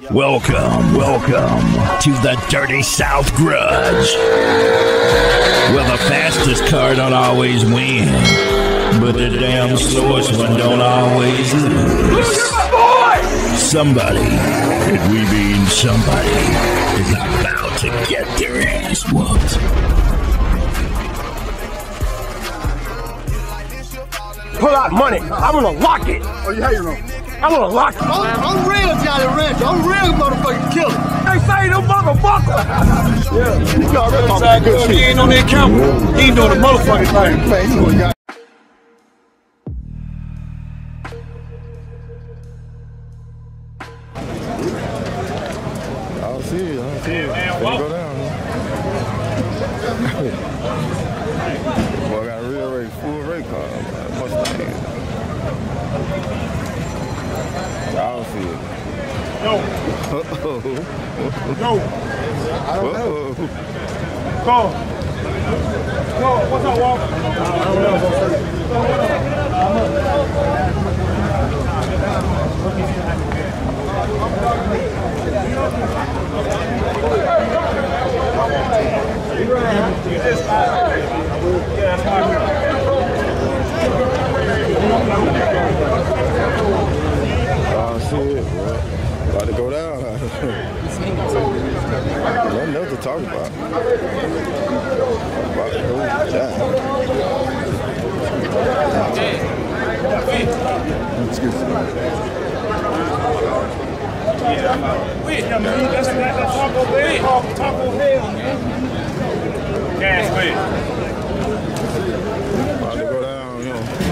Welcome, welcome to the Dirty South Grudge. Well, the fastest car don't always win, but the damn slowest one don't always lose. Somebody, and we mean somebody, is about to get their ass whooped. Pull out money. I'm gonna lock it. Oh, yeah, you hating on? I'm gonna lock it. I'm, I'm real Johnny Rancher. I'm real motherfucking killer. They say them motherfucker. Yeah, you already talking good shit. He ain't on that camera. He ain't doing the motherfucking thing. Man, you ain't got. I'll see you. I'll see you. Go down. Boy, I got a real race, full race car. Mustang. I'll see it. No, Uh-oh. no. Uh-oh. Go. Go. What's up, Walt? I'll see it, bro. About to go down. Nothing else to talk about. About to go down. Yeah, man. That's that, that Taco Bell Taco Hell, man. Gas man. About to go down, you know.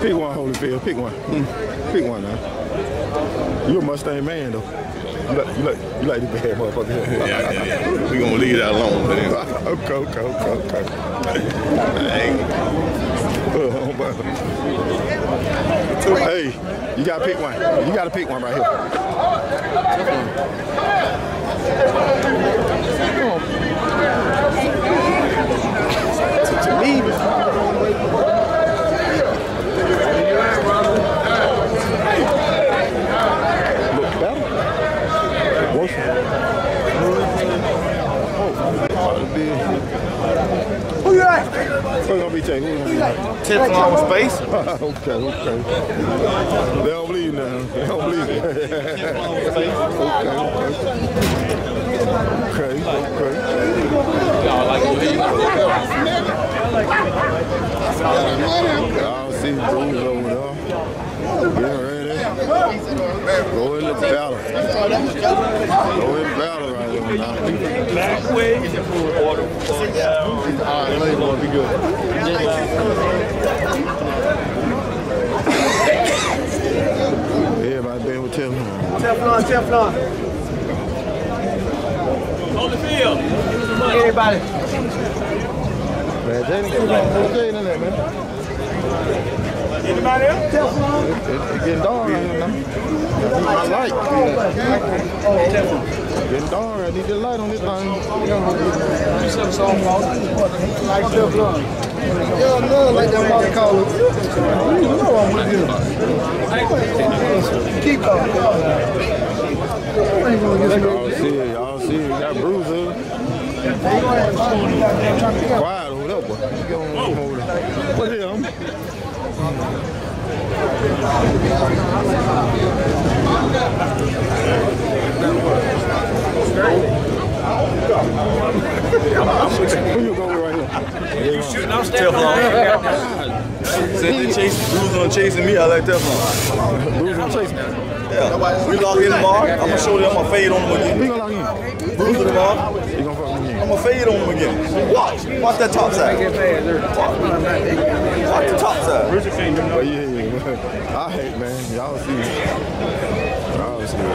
Pick one, Holyfield. Pick one. Mm. Pick one now. You're a Mustang man, though. You like, you like, you like the bad motherfucker. Yeah, yeah, yeah. We gonna leave that alone. But anyway. okay, okay, okay, okay. Hey, Hey, you gotta pick one. You gotta pick one right here. To me, Be- Who you at? Who's gonna be taking? Who's gonna be Teflon with space. okay, okay. They don't believe now. They don't believe it. okay, okay. Okay, okay. Y'all like who? Y'all see Bruce over there. Getting ready. Go in the battle. Go in the battle right there now. Back way. Order. All right, later gonna be good. Everybody been with Tim. Teflon, Teflon. Everybody. Man, Jaden, keep on Jaden in there, man. Anybody else? It, it, it getting dark right here now. I light. Getting dark. I need the light on this thing. Like Teflon. Yeah, no, like that mother call it. You know I'm with you. Keep going. Y'all see it. Y'all see it. Got Bruce here. Quiet over there, boy. You get on You with right here? Teflon. Since they chasing, on chasing me, I like Teflon. Bruce gonna chase. Yeah. We lock in tomorrow. I'm gonna show them I'm fade on them He again. gonna lock in. Bruce tomorrow. He gonna fuck with me. I'm gonna fade on them again. Watch. Watch that top side. Watch, Watch the top side. But yeah, yeah. I hate, man. Y'all see it. Y'all see it.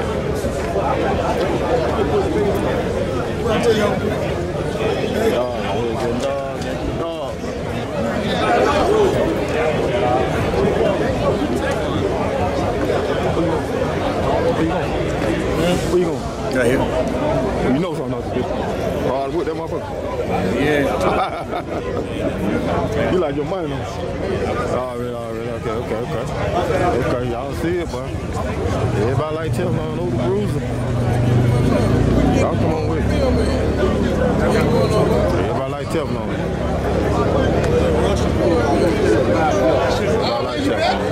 Dog, dog, dog. Where you going? Where you going? Right here. You know something else to do. All the with that motherfucker? Yeah. You like your money? Already, already. Okay, okay, okay. Okay, y'all see it, boy. Everybody like Teflon over the bruiser. Y'all come on with it. Everybody like Teflon. Everybody like Teflon.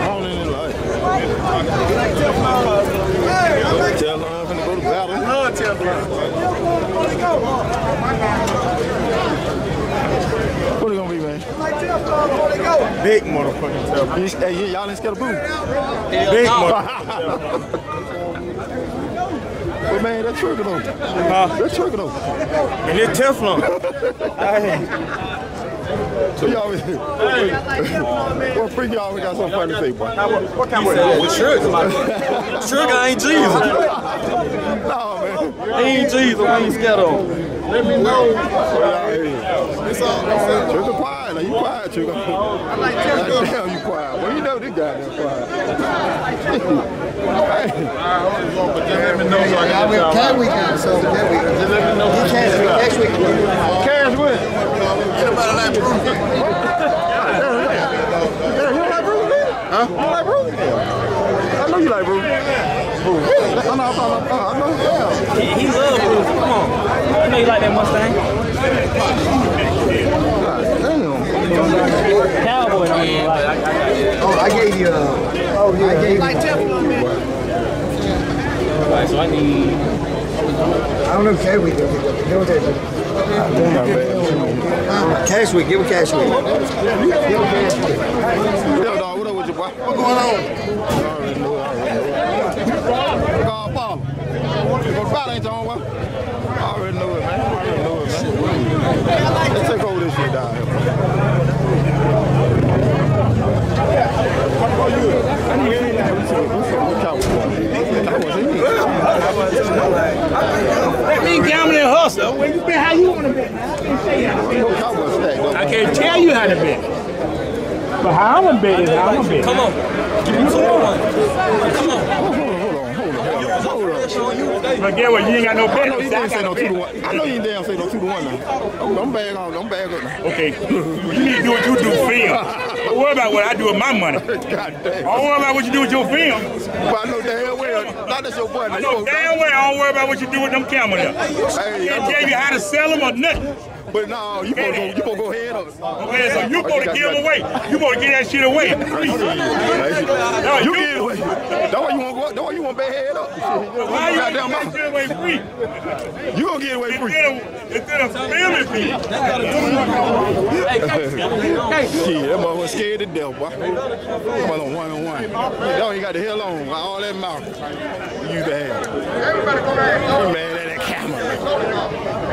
I don't even like it. Teflon finna go to battle. What it gonna be, man? Big motherfucking. You, hey, y'all ain't scared of boo. Big motherfucking But man, that trigger though. Huh? That trigger though. And it's Teflon. So y'all, what freak y'all always got something funny to say, boy? What kind of With sugar. Sugar ain't Jesus. No, man. He ain't Jesus. We ain't scared of him. Let me know. It's all Trigger quiet. Now you quiet, Trigger. I like Damn, you quiet. Well, you know this goddamn quiet. hey. Yeah, we have Cat weekend, so that week. Cash week, next week. Cash with it. Anybody like Bruce? Yeah, you don't like Bruce either? Huh? You don't like Bruce? I know you like Bruce. Bruce. I know, I know, I know. Yeah. He, he love Bruce. Come on. I know you like that Mustang. Damn. Cowboy don't even like it. Oh, I gave you, uh, oh, yeah. I gave you. Right, so I need. I don't know if Cat week. Give him that. Cash week, give him cash week. Yo, dog, what up with you, boy? What's going on? I already know, I already. God, Paul. You ain't you, on, boy? I already know it, man. I already know it, man. Let's take over this shit down here. That mean gambling hustle. Where you been? How you want to bet? I can't tell you how to bet. But how I'm gonna bet is how I'm gonna bet. Come on. Give me two more ones. Come on. But get what? You ain't got no I know you I didn't say no two to one. I know you ain't damn say no two to one now. I'm bag on, Don't bag on. Okay. You need to do what you do film. Don't worry about what I do with my money. God damn. Don't worry about what you do with your film. But I know damn well, not that's your boy. I know damn well I don't worry about what you do with them cameras. there. I Hey, can't tell you how to sell them or nothing. But no, you gonna go, you gonna go head up. Okay, so you to give them away. You to give that shit away. No, You you, get away. That's why you want to go. That's why you want to head up. why you Goddamn gonna mouth. give it away free? You gonna get away free. Instead of, filming people. Shit, that motherfucker scared to death, boy. Come on, one on one. That one you got the hell on. All that mouth. You used to. Everybody go back. You mad at that camera.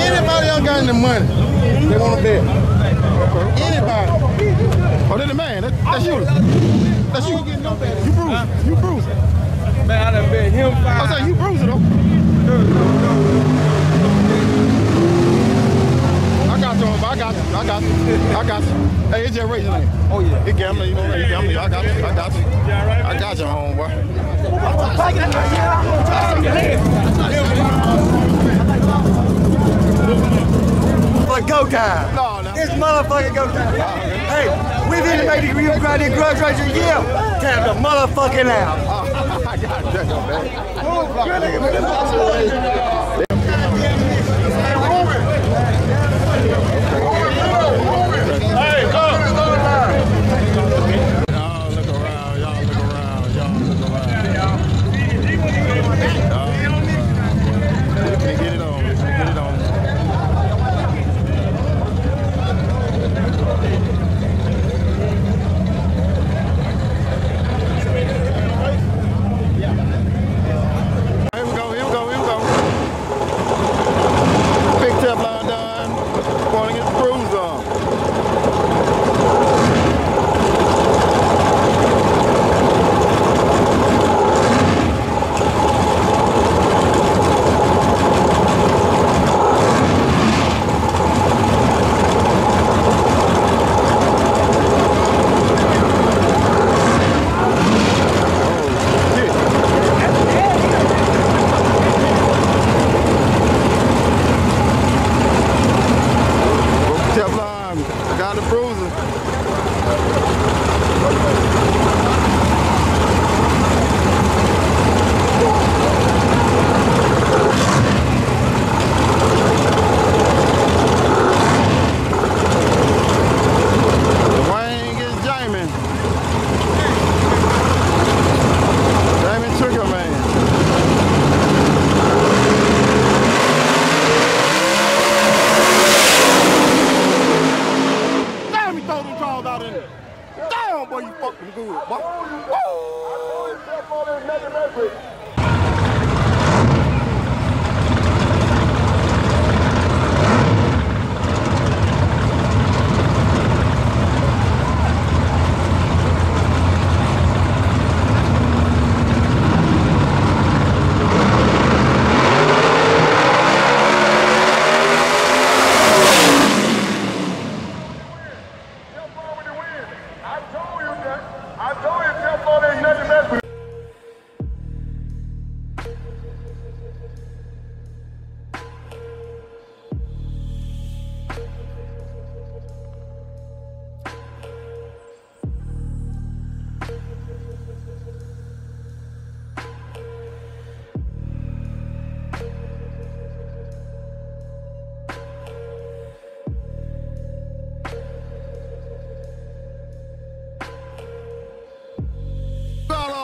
Anybody else got any money? They want to bet. Anybody. Oh, that the man. That, that's you. That's you. You Bruce. You Bruce. Man, I done bet him I five. was like, you Bruce though. I got you, homie. I got you. I got you. I got you. Hey, it's just racing name. Oh yeah. He gambling, you know, he gambling. I got you. I got you. I got you, homeboy. But go time. No, no. It's motherfucking go time. Hey, we've been to make the Rio Grande Grudge Racer. Yeah. Time the motherfucking out. I got you,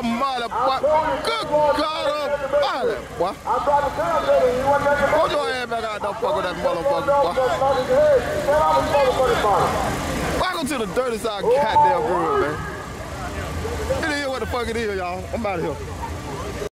Almighty, boy. Good God almighty, boy. Hold your hand back out there, fuck with that motherfucker, boy. Welcome to the dirty side goddamn world, man. It is what the fuck it is, y'all. I'm out of here.